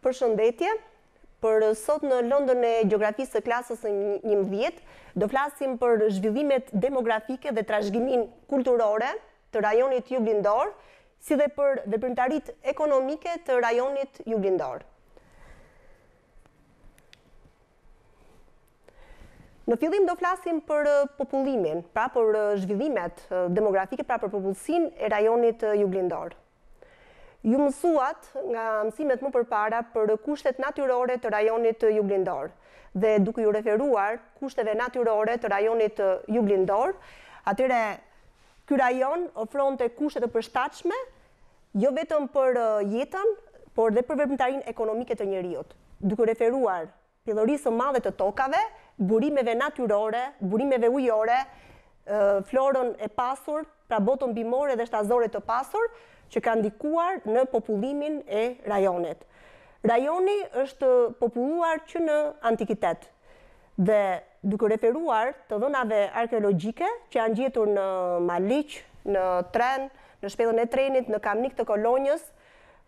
Përshëndetje, Për sot në lëndën e Gjeografisë së klasës së njëmbëdhjetë, do flasim për zhvillimet demografike dhe trashëgiminë kulturore të rajonit juglindor, si dhe për veprimtaritë ekonomike të rajonit juglindor. Në fillim do flasim për popullimin, pra për zhvillimet demografike, pra për popullsinë e rajonit juglindor. Ju mësuat nga mësimet më përpara për kushtet natyrore të rajonit juglindor dhe duke ju referuar kushteve natyrore të rajonit juglindor, atëherë ky rajon ofronte kushte të përshtatshme jo vetëm për jetën, por dhe për veprimtarinë ekonomike të njeriut, duke u referuar pjellorisë së madhe të tokave, burimeve natyrore, burimeve ujore, florën e pasur, pra botën bimore dhe shtazore të pasur, që ka ndikuar në popullimin e rajonit. Rajoni është populluar që në antikitet dhe duke u referuar të dhënave arkeologjike që janë gjetur në Maliq, në Tren, në Shpellën e Trenit, në Kamnik të Kolonjës,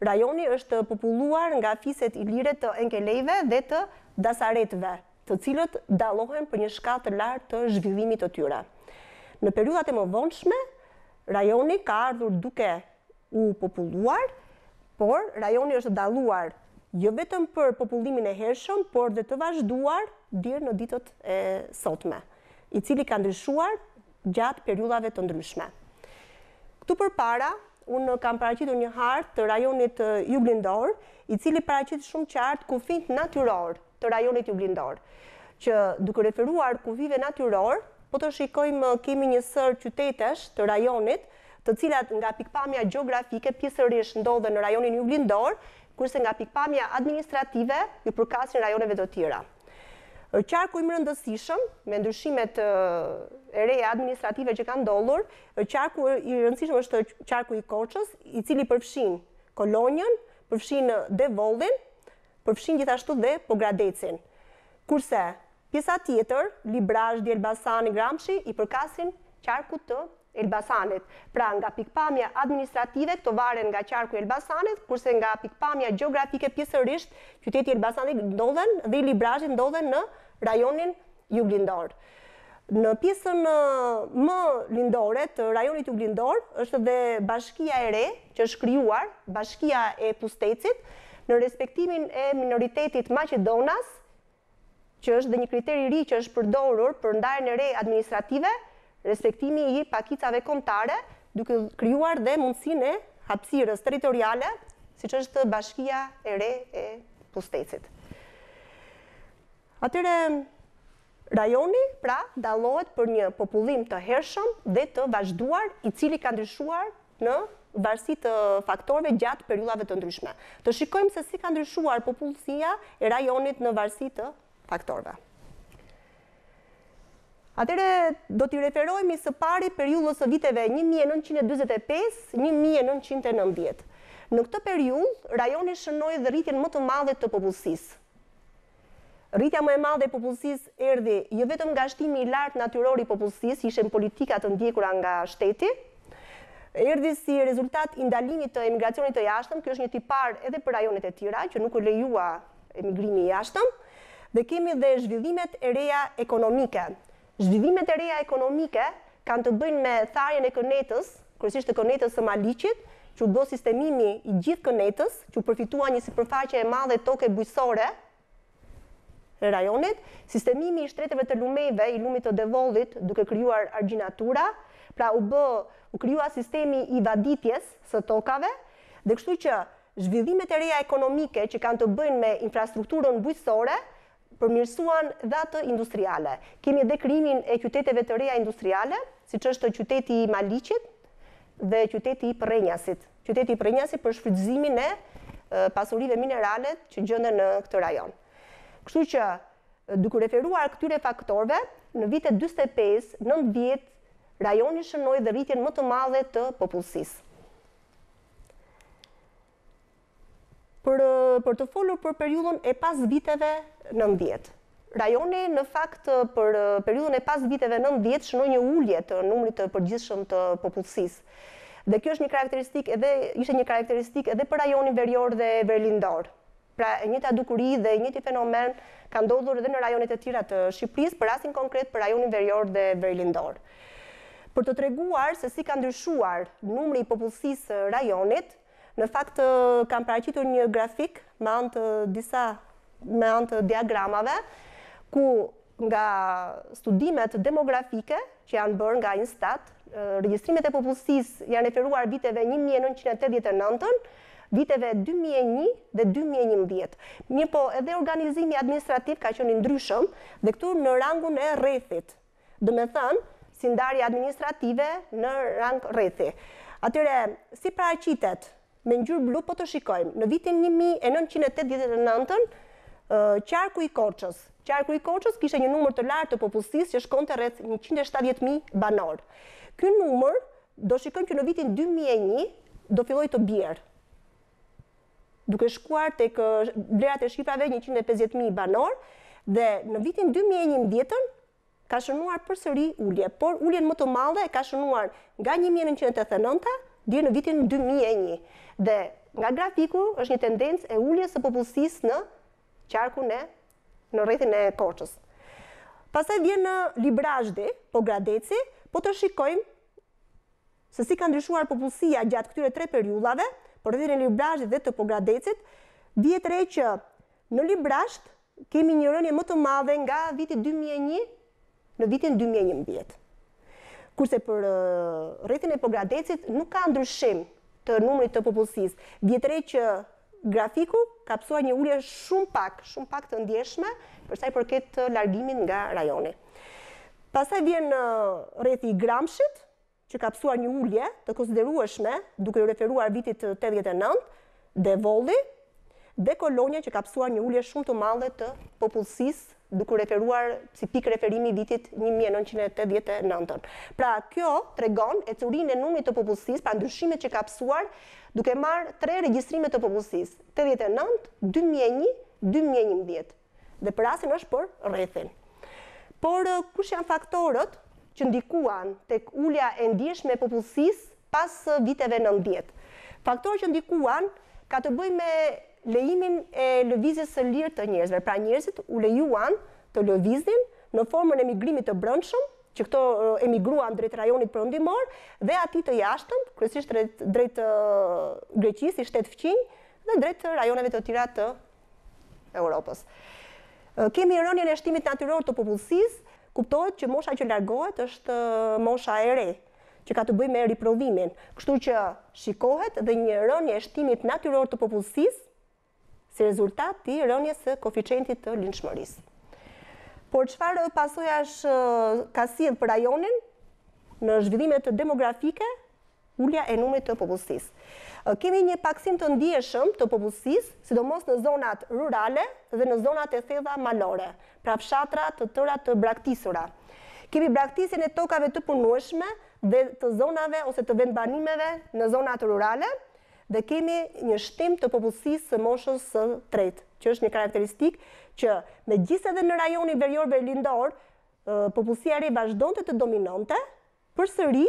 Rajoni është populluar nga fiset ilire të Enkelejve dhe të Dasaretëve, të cilët dallohen për një shkallë të lartë të zhvillimit të tyre. Në periudhat e mëvonshme, rajoni ka ardhur duke u populluar, por rajoni është dalluar jo vetëm për popullimin e hershëm, por dhe të vazhduar deri në ditët e sotme, i cili ka ndryshuar gjatë periudhave të ndryshme. Këtu përpara, unë kam paraqitur një hartë të rajonit juglindor, i cili paraqit shumë qartë kufijtë natyrorë të rajonit juglindor, që duke referuar kufijve natyrorë, po të shikojmë kemi një sërë qytetesh të rajonit, të cilat nga pikëpamja gjeografike pjesërisht ndodhen në rajonin juglindor, kurse nga pikëpamja administrative iu përkasin rajoneve të tjera. Qarku më i rëndësishëm, me ndryshimet e reja administrative që kanë ndodhur, qarku i rëndësishëm është qarku i Korçës, i cili përfshin Kolonjën, përfshin Devollin, përfshin gjithashtu dhe Pogradecin. Kurse, pjesa tjetër, Librazhdi, Elbasani, Gramshi, i përkasin qarkut të Elbasanit. Pra, nga pikëpamja administrative këto varen nga qarku i Elbasanit, kurse nga pikëpamja gjeografike pjesërisht qyteti i Elbasanit ndodhen dhe i Librazhdit ndodhen në rajonin juglindor. Në pjesën më lindore të rajonit juglindor është dhe bashkia e re që është krijuar, bashkia e Pustecit, në respektimin e minoritetit maqedonas që është dhe një kriter i ri që është përdorur për ndarjen e re administrative, respektimi i pakicave kombëtare, duke krijuar dhe mundësinë e hapësirës territoriale, siç është bashkia e re e Pustecit. Atëherë, rajoni, pra, dallohet për një popullim të hershëm dhe të vazhduar, i cili ka ndryshuar në varësi të faktorëve gjatë periudhave të ndryshme. Të shikojmë se si ka ndryshuar popullsia e rajonit në varësi të faktorëve. Atëherë do t'i referohemi së pari periudhës së viteve 1945-1990. Në këtë periudhë, rajoni shënoi dhe rritjen më të madhe të popullsisë. Rritja më e madhe e popullsisë erdhi jo vetëm nga shtimi i lartë natyror i popullsisë, ishin politika të ndjekura nga shteti, erdhi si rezultat i ndalimit të emigracionit të jashtëm, ky është një tipar edhe për rajonet e tjera, që nuk u lejua emigrimi i jashtëm, dhe kemi dhe zhvillimet e reja ekonomike, Zhvillimet e reja ekonomike kanë të bëjnë me tharjen e kënetës, kryesisht të kënetës së Maliqit, që u bë sistemimi i gjithë kënetës, që u përfitua një sipërfaqe e madhe toke bujqësore e rajonit, sistemimi i shtretëve të lumejve i lumit të Devollit duke krijuar argjinatura, pra u bë u krijua sistemi i vaditjes së tokave dhe kështu që zhvillimet e reja ekonomike që kanë të bëjnë me infrastrukturën bujqësore përmirësuan dhe atë industriale. Kemi dhe krijimin e qyteteve të reja industriale, siç është qyteti i Maliqit dhe qyteti i Përrenjasit. Qyteti i Përrenjasit për shfrytëzimin e pasurive minerale që gjenden në këtë rajon. Kështu që, duke u referuar këtyre faktorëve, në vitet dyzet e pesë, nëntëdhjetë, rajoni shënoi dhe rritjen më të madhe të popullsisë. Për të folur për periudhën e pas viteve nëntëdhjetë. Rajoni në fakt për periudhën e pas viteve nëntëdhjetë shënoi një ulje të numrit të përgjithshëm të popullsisë. Dhe kjo është një karakteristikë edhe ishte një karakteristikë edhe për rajonin verior dhe verilindor. Pra e njëjta dukuri dhe i njëjti fenomen ka ndodhur edhe në rajonet e tjera të Shqipërisë, për rastin konkret për rajonin verior dhe verilindor. Për të treguar se si ka ndryshuar numri i popullsisë së rajonit, Në fakt kam paraqitur një grafik me anë të disa me anë të diagramave ku nga studimet demografike që janë bërë nga Instat, regjistrimet e popullsisë janë referuar viteve 1989, viteve 2001 dhe 2011. Mirëpo, edhe organizimi administrativ ka qenë i ndryshëm dhe këtu në rangun e rrethit, Domethënë, si ndarje administrative në rang rrethi. Atëherë, si paraqitet, me ngjyrë blu po të shikojmë, në vitin një mijë e nëntëqind e tetëdhjetë e nëntë, Qarku i Korçës. Qarku i Korçës kishte një numër të lartë të popullsisë që shkonte rreth njëqind e shtatëdhjetë mijë banorë. Ky numër do shikojmë që në vitin dy mijë e një do fillojë të bjerë. duke shkuar tek vlerat e shifrave njëqind e pesëdhjetë mijë banorë dhe në vitin dy mijë e njëmbëdhjetë ka shënuar përsëri ulje, por uljen më të madhe e ka shënuar nga një mijë e nëntëqind e tetëdhjetë e nëntë deri në vitin dy mijë e një dhe nga grafiku është një tendencë e uljes së popullsisë në qarkun e në rrethin e Korçës. Pastaj vjen Librazhdi, Pogradeci, po të shikojmë Se si ka ndryshuar popullsia gjatë këtyre tre periudhave, për rrethin e Librazhdit dhe të Pogradecit, vihet re që në Librazhd kemi një rënie më të madhe nga viti dy mijë e një në vitin dy mijë e njëmbëdhjetë. Kurse për rrethin e Pogradecit nuk ka ndryshim të numrit të popullsisë. Vihet re që grafiku ka pësuar një ulje shumë pak, shumë pak të ndjeshme për sa i përket largimit nga rajoni. Pastaj vjen rrethi i Gramshit, që ka pësuar një ulje të konsiderueshme duke iu referuar vitit tetëdhjetë e nëntë, Devolli, dhe Kolonja që ka pësuar një ulje shumë të madhe të popullsisë duke u referuar si pikë referimi vitit një mijë e nëntëqind e tetëdhjetë e nëntë. Pra, kjo tregon ecurinë e numrit të popullsisë, pra ndryshimet që ka pësuar duke marrë tre regjistrime të popullsisë, tetëdhjetë e nëntë, dy mijë e një, dy mijë e njëmbëdhjetë. Dhe për rastin është për rrethin. Por kush janë faktorët që ndikuan tek ulja e ndjeshme e popullsisë pas viteve nëntëdhjetë? Faktorët që ndikuan ka të bëjë me lejimin e lëvizjes së lirë të njerëzve. Pra njerëzit u lejuan të lëviznin në formën e migrimit të brendshëm, që këto emigruan drejt rajonit perëndimor dhe atij të jashtëm, kryesisht drejt Greqisë, si shtet fqinj, dhe drejt rajoneve të tjera të Europës. Kemi rënien e shtimit natyror të popullsisë, kuptohet që mosha që largohet është mosha e re, që ka të bëjë me riprodhimin. Kështu që shikohet dhe një rënie e shtimit natyror të popullsisë si rezultat i rënies së koeficientit të lindshmërisë. Por çfarë pasojash ka sjellë për rajonin në zhvillimet demografike Ulja e numrit të popullsisë. Kemi një pakësim të ndjeshëm të popullsisë, sidomos në zonat rurale dhe në zonat e thella malore, pra fshatra të tëra të braktisura. Kemi braktisjen e tokave të punueshme dhe të zonave ose të vendbanimeve në zonat rurale dhe kemi një shtim të popullsisë së moshës së tretë, që është një karakteristikë që megjithëse edhe në rajonin verior-verilindor popullsia e re vazhdonte të dominonte, përsëri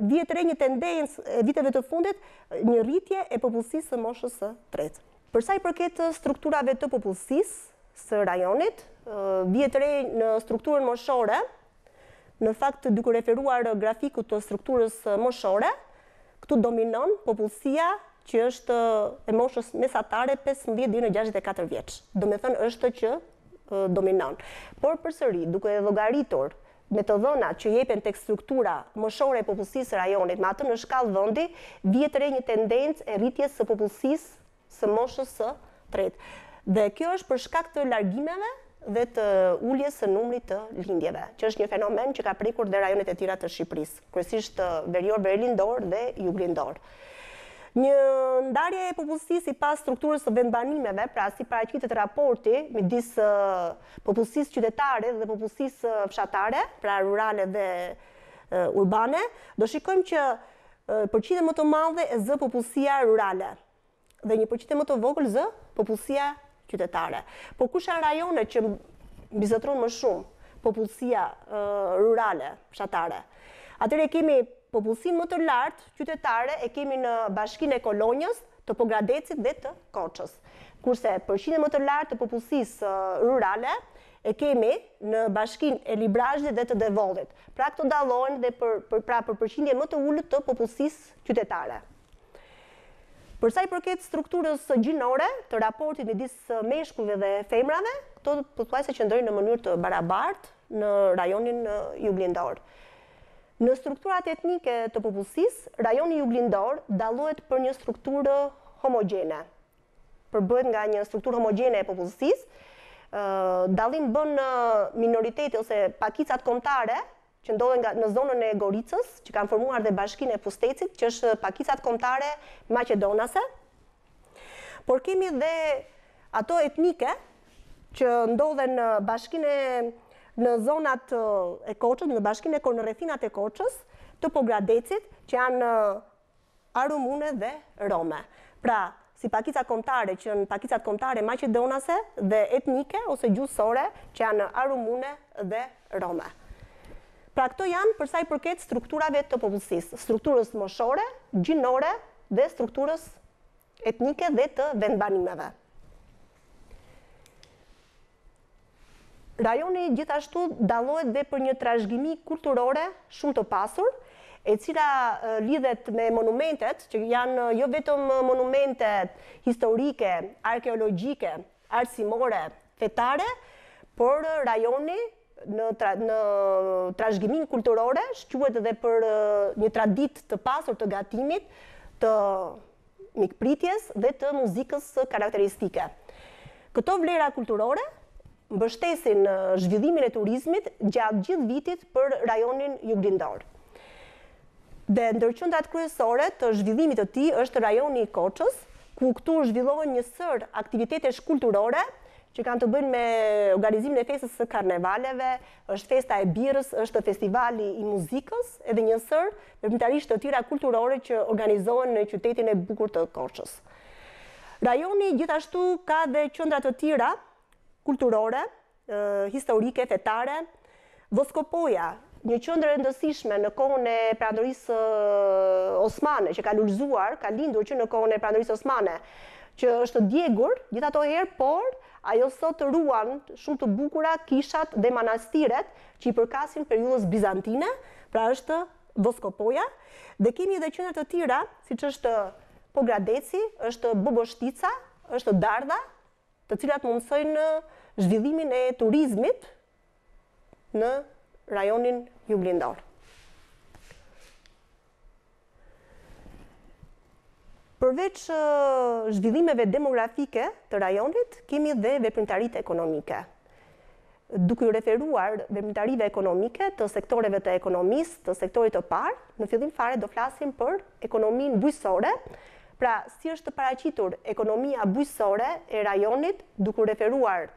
vihet re një tendencë e viteve të fundit, një rritje e popullsisë së moshës së tretë. Për sa i përket strukturave të popullsisë së rajonit, vihet re në strukturën moshore, në fakt duke referuar grafikut të strukturës moshore, këtu dominon popullsia që është e moshës mesatare pesëmbëdhjetë deri në gjashtëdhjetë e katër vjeç, domethënë është që dominon. Por përsëri, duke llogaritur me të dhënat që jepen tek struktura moshore e popullsisë së rajonit me atë në shkallë vendi, vihet re një tendencë e rritjes së popullsisë së moshës së tretë. Dhe kjo është për shkak të largimeve dhe të uljes së numrit të lindjeve, që është një fenomen që ka prekur dhe rajonet e tjera të Shqipërisë. kryesisht verior-verilindor dhe juglindor. Një ndarje e popullsisë sipas strukturës së vendbanimeve, pra si paraqitet raporti midis popullsisë qytetare dhe popullsisë fshatare, pra rurale dhe urbane, do shikojmë që përqindjen më të madhe e zë popullsia rurale, dhe një përqindje më të vogël zë popullsia qytetare. Po kush janë rajonet që mbizotëron më shumë popullsia rurale, fshatare? Atëherë kemi popullsinë më të lartë qytetare e kemi në bashkinë e Kolonjës, të Pogradecit dhe të Korçës. Kurse përqindjen më të lartë të popullsisë rurale e kemi në bashkinë e Librazhdit dhe të Devollit. Pra këto dallohen dhe për pra për përqindjen më të ulët të popullsisë qytetare. Për sa i përket strukturës gjinore të raportit midis meshkujve dhe femrave, këto pothuajse qëndrojnë në mënyrë të barabartë në rajonin juglindor. Në strukturat etnike të popullsisë, rajoni juglindor dallohet për një strukturë homogjene. Përbëhet nga një strukturë homogjene e popullsisë, dallim bën minoriteti ose pakicat kombëtare që ndodhen nga në zonën e Goricës, që kanë formuar dhe bashkinë e Pustecit, që është pakicat kombëtare maqedonase. Por kemi dhe ato etnike që ndodhen në bashkinë e në zonat e Korçës, në bashkinë e Korçës, në rrethinat e Korçës, të Pogradecit, që janë Arumune dhe rome. Pra, si pakica kombëtare që janë pakicat kombëtare maqedonase dhe etnike ose gjuhësore që janë arumune dhe rome. Pra këto janë për sa i përket strukturave të popullsisë, strukturës moshore, gjinore dhe strukturës etnike dhe të vendbanimeve. Rajoni gjithashtu dallohet dhe për një trashëgimi kulturore shumë të pasur, e cila lidhet me monumentet, që janë jo vetëm monumente historike, arkeologjike, arsimore, fetare, por rajoni në trashëgiminë kulturore shquhet edhe për një traditë të pasur të gatimit të mikpritjes dhe të muzikës karakteristike. Këto vlera kulturore mbështesin zhvillimin e turizmit gjatë gjithë vitit për rajonin juglindor. Dhe ndër qendrat kryesore të zhvillimit të tij është rajoni i Korçës, ku këtu zhvillohen një sërë aktivitetesh kulturore që kanë të bëjnë me organizimin e festës së karnevaleve, është festa e birrës, është festivali i muzikës edhe një sërë veprimtarish të tjera kulturore që organizohen në qytetin e bukur të Korçës. Rajoni gjithashtu ka dhe qendra të tjera kulturore, historike, fetare. Voskopoja, një qendër e rëndësishme në kohën e Perandorisë Osmane, që ka lulëzuar, ka lindur që në kohën e Perandorisë Osmane, që është djegur gjithë ato herë, por ajo sot ruan shumë të bukura kishat dhe manastiret që i përkasin periudhës bizantine, pra është Voskopoja, dhe kemi edhe qendra të tjera, siç është Pogradeci, është Boboshtica, është Dardha, të cilat mundësojnë zhvillimin e turizmit në rajonin juglindor. Përveç zhvillimeve demografike të rajonit, kemi dhe veprimtaritë ekonomike. Duke u referuar veprimtarive ekonomike të sektoreve të ekonomisë të sektorit të parë, në fillim fare do flasim për ekonominë bujqësore, pra si është paraqitur ekonomia bujqësore e rajonit duke u referuar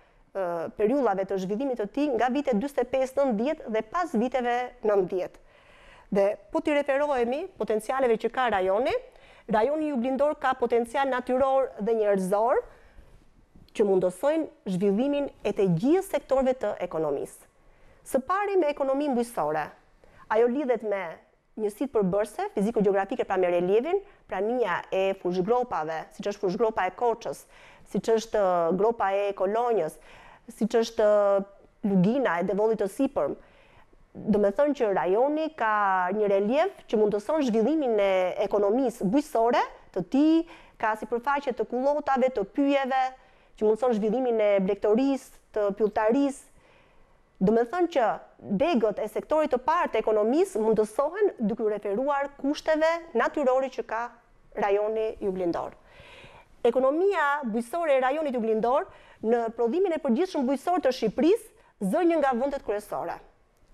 periudhave të zhvillimit të tij nga vitet dyzet e pesë, nëntëdhjetë dhe pas viteve nëntëdhjetë. Dhe po t'i referohemi potencialeve që ka rajoni, rajoni juglindor ka potencial natyror dhe njerëzor që mundësojnë zhvillimin e të gjithë sektorëve të ekonomisë. Së pari me ekonominë bujqësore. Ajo lidhet me Njësitë përbërëse fiziko-gjeografike pra me relievin, prania e fushëgropave, siç është fushëgropa e Korçës, siç është gropa e Kolonjës, siç është lugina e Devollit të Sipërm, domethënë që rajoni ka një reliev që mundëson zhvillimin e ekonomisë bujqësore të tij, ka sipërfaqe të kullotave, të pyjeve, që mundëson zhvillimin e blegtorisë, të pylltarisë, Domethënë që degët e sektorit të parë të ekonomisë mundësohen duke u referuar kushteve natyrore që ka rajoni juglindor. Ekonomia bujqësore e rajonit juglindor në prodhimin e përgjithshëm bujqësor të Shqipërisë zë një nga vendet kryesore.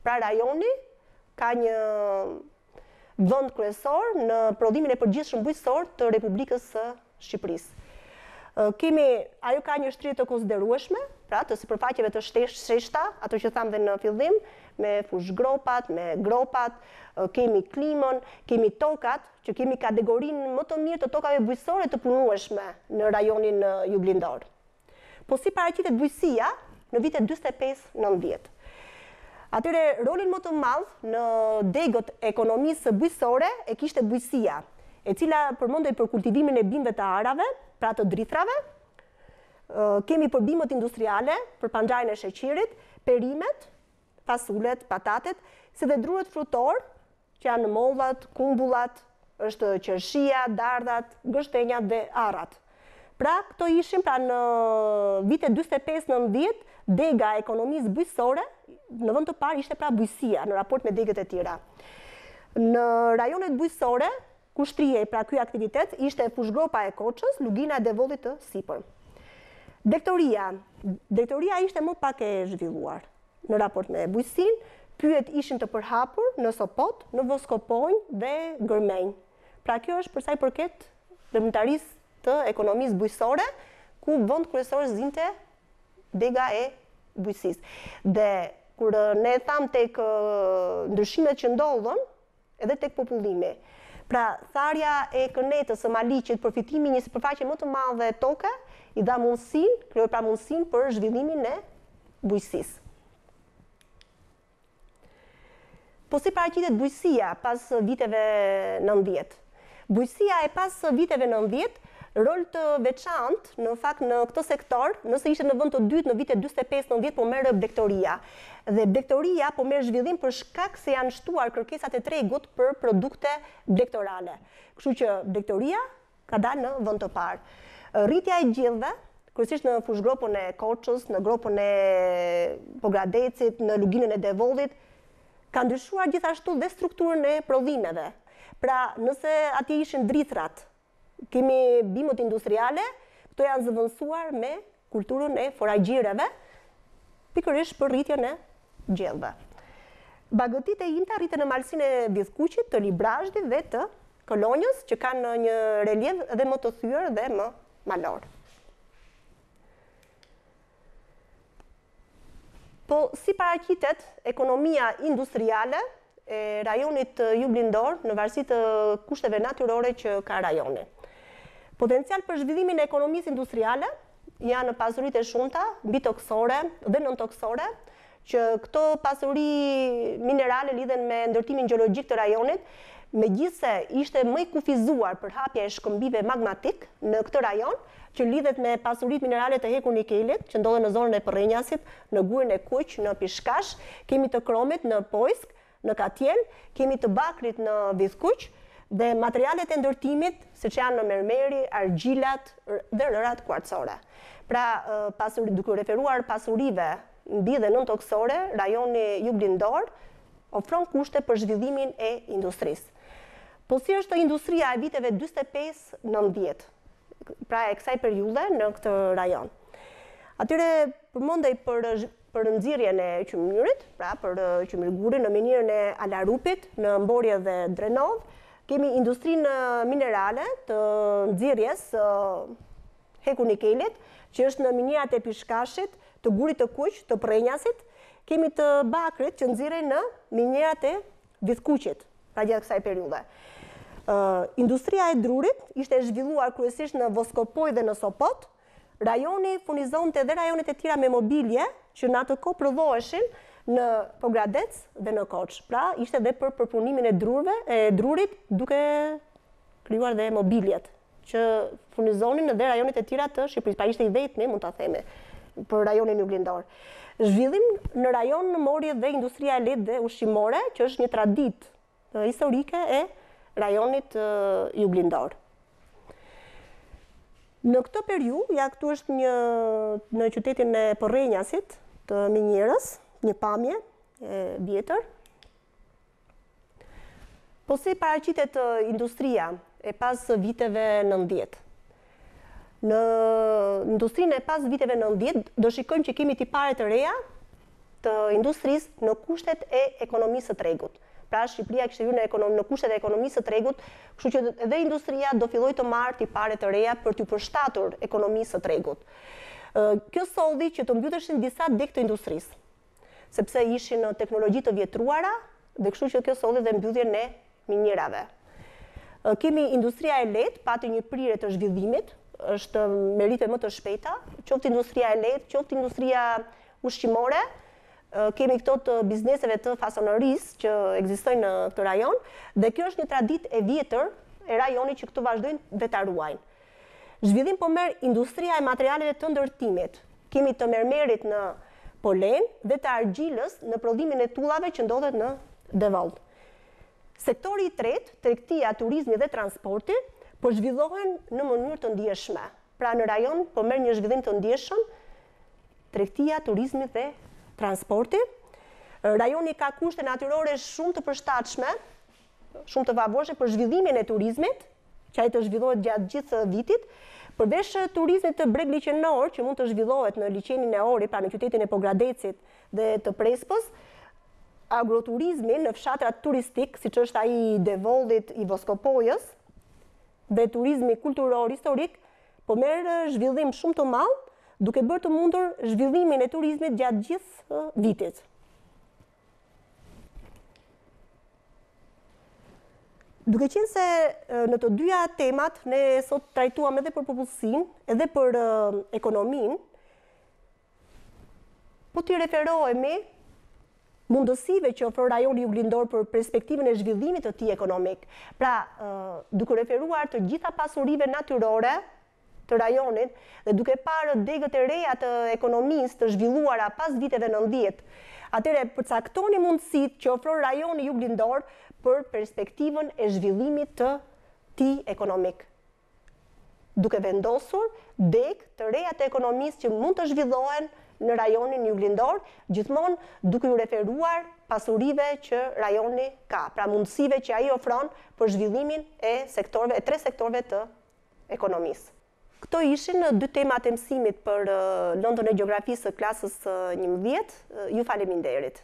Pra rajoni ka një vend kryesor në prodhimin e përgjithshëm bujqësor të Republikës së Shqipërisë. Kemi, ajo ka një shtrirje të konsiderueshme, pra të sipërfaqeve të sheshta, ato që thamë dhe në fillim, me fushëgropat, me gropat, kemi klimën, kemi tokat, që kemi kategorinë më të mirë të tokave bujqësore të punueshme në rajonin juglindor. Po si paraqitet bujqësia në vitet dyzet e pesë, nëntëdhjetë. Atëherë rolin më të madh në degët e ekonomisë bujqësore e kishte bujqësia, e cila përmendej për kultivimin e bimëve të arave, pra të drithrave, kemi për bimët industriale, për panxharin e sheqerit, perimet, fasulet, patatet, si dhe drurët frutorë, që janë mollat, kumbullat, është qershia, dardhat, gështenjat dhe arrat. Pra, këto ishin pra në vitet 45-90, dega e ekonomisë bujqësore, në vend të parë ishte pra bujqësia në raport me degët e tjera. Në rajonet bujqësore Ku shtrihej pra ky aktivitet ishte fushëgropa e Korçës, lugina e Devollit të Sipërm. Blegtoria, blegtoria ishte më pak e zhvilluar në raport me bujqësinë, pyjet ishin të përhapur në Sopot, në Voskopojë dhe Gërmenj. Pra kjo është për sa i përket veprimtarisë të ekonomisë bujqësore, ku vend kryesor zinte dega e bujqësisë. Dhe kur ne thamë tek ndryshimet që ndodhën, edhe tek popullimi. Pra, tharja e kënetës së Maliqit, përfitimi i një sipërfaqeje më të madhe toke, i dha mundësinë, krijoi pra mundësinë për zhvillimin e bujqësisë. Po si paraqitet bujqësia pas viteve nëntëdhjetë? Bujqësia e pas viteve nëntëdhjetë, rol të veçantë në fakt në këtë sektor, nëse ishte në vend të dytë në vitet dyzet e pesë nëntëdhjetë po merr blegtoria. Dhe blegtoria po merr zhvillim për shkak se janë shtuar kërkesat e tregut për produkte blegtorale. Kështu që blegtoria ka dalë në vend të parë. Rritja e gjedhëve, kryesisht në fushëgropën e Korçës, në gropën e Pogradecit, në Luginën e Devollit, Ka ndryshuar gjithashtu dhe strukturën e prodhimeve. Pra, nëse atje ishin drithërat, kemi bimët industriale, këto janë zëvendësuar me kulturën e foragjireve, pikërisht për rritjen e gjedhëve. Bagëtitë e imta rriten në malësinë e Vithkuqit, të Librazhdit dhe të Kolonjës, që kanë një reliev edhe më të thyer dhe më malor. Po si paraqitet ekonomia industriale e rajonit juglindor në varësi të kushteve natyrore që ka rajoni? Potencial për zhvillimin e ekonomisë industriale janë pasuritë e shumta, mbitokësore dhe nëntokësore, që këto pasuri minerale lidhen me ndërtimin gjeologjik të rajonit, megjithëse ishte më i kufizuar përhapja e shkëmbinjve magmatik në këtë rajon, që lidhet me pasuritë minerale të hekur-nikelit, që ndodhen në zonën e Prrenjasit, në Gurin e Kuq, në Pishkash, kemi të kromit në Pojskë, Në Katjel, kemi të bakrit në Vithkuq dhe materialet e ndërtimit, siç janë mermeri, argjilat dhe rërat kuarcore. Pra, duke u referuar pasurive mbi dhe nëntokësore, rajoni juglindor ofron kushte për zhvillimin e industrisë. Po si është industria e viteve dyzet e pesë, nëntëdhjetë, pra e kësaj periudhe në këtë rajon? Atëherë përmendej për për nxjerrjen e qymyrit, pra për qymyr guri në minierën e Alarupit, në Mborje dhe Drenovë, kemi industrinë minerale të nxjerrjes hekur-nikelit, që është në minierat e Pishkashit, të Gurit të Kuq, të Prrenjasit, kemi të bakrit që nxirrej në minierat e Vithkuqit, pra gjatë kësaj periudhe. Industria e drurit ishte zhvilluar kryesisht në Voskopojë dhe në Sopot, Rajoni furnizonte dhe rajonet e tjera me mobilje që në atë kohë prodhoheshin në Pogradec dhe në Korçë. Pra, ishte dhe për përpunimin e drurëve, e drurit, duke krijuar dhe mobiljet që furnizonin dhe rajonet e tjera të Shqipërisë. Pra ishte i vetmi, mund ta themi, për rajonin juglindor. Zhvillim në rajon mori dhe industria e lehtë dhe ushqimore, që është një traditë historike e rajonit juglindor. Në këtë periudhë, ja këtu është një në qytetin e Prrenjasit të minierës, një pamje e vjetër. Po si paraqitet industria e pas viteve 90. Në industrinë e pas viteve nëntëdhjetë, do shikojmë që kemi tipare të reja të industrisë në kushtet e ekonomisë së tregut. Pra Shqipëria kishte hyrë në kushtet e ekonomisë së tregut, kështu që edhe industria do fillojë të marrë tipare të reja për t'iu përshtatur ekonomisë së tregut. Kjo solli që të mbylleshin disa degë të industrisë. sepse ishin teknologji të vjetruara dhe kështu që kjo solli dhe mbylljen e minierave. Kemi industria e lehtë pati një prirje të zhvillimit, është me ritme më të shpejta, qoftë industria e lehtë, qoftë industria ushqimore, kemi këto të bizneseve të fasonerisë që ekzistojnë në këtë rajon dhe kjo është një traditë e vjetër e rajonit që këto vazhdojnë dhe ta ruajnë. Zhvillim po merr industria e materialeve të ndërtimit. Kemi të mermerit në Polenë dhe të argjilës në prodhimin e tullave që ndodhet në Devoll. Sektori i tretë, tregtia, turizmi dhe transporti, po zhvillohen në mënyrë të ndjeshme. Pra në rajon po merr një zhvillim të ndjeshëm tregtia, turizmi dhe transporti. Rajoni ka kushte natyrore shumë të përshtatshme shumë të favorshme për zhvillimin e turizmit, që ai të zhvillohet gjatë gjithë vitit, përveç turizmit bregliqenor që mund të zhvillohet në liqenin e Ohrit, pra në qytetin e Pogradecit dhe të Prespës, agroturizmi në fshatrat turistik, siç është ai i Devollit, i Voskopojës, dhe turizmi kulturor historik, po merr zhvillim shumë të madh, duke bërë të mundur zhvillimin e turizmit gjatë gjithë vitit. Duke qenë se në të dyja temat ne sot trajtuam edhe për popullsinë, edhe për ekonominë, po t'i referohemi mundësive që ofron rajoni juglindor për perspektivën e zhvillimit të tij ekonomik. Pra, duke referuar të gjitha pasurive natyrore të rajonit dhe duke parë degët e reja të ekonomisë të zhvilluara pas viteve nëntëdhjetë, atëherë përcaktoni mundësitë që ofron rajoni juglindor për perspektivën e zhvillimit të tij ekonomik, duke vendosur degë të reja të ekonomisë që mund të zhvillohen në rajonin juglindor, gjithmonë duke iu referuar pasurive që rajoni ka, pra mundësive që ai ofron për zhvillimin e, e tre sektorëve të ekonomisë. Këto ishin dy temat e mësimit për lëndën e Gjeografisë së klasës së njëmbëdhjetë. Ju faleminderit!